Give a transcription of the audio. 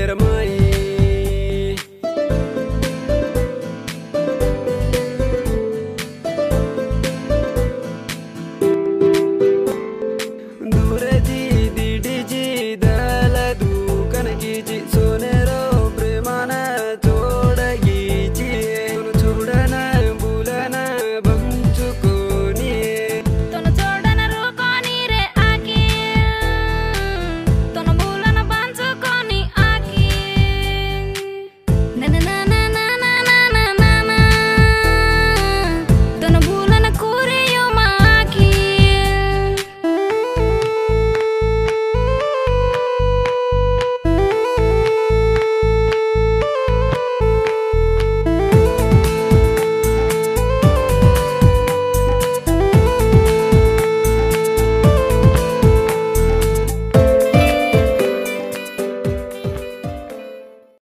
brasileira mãe.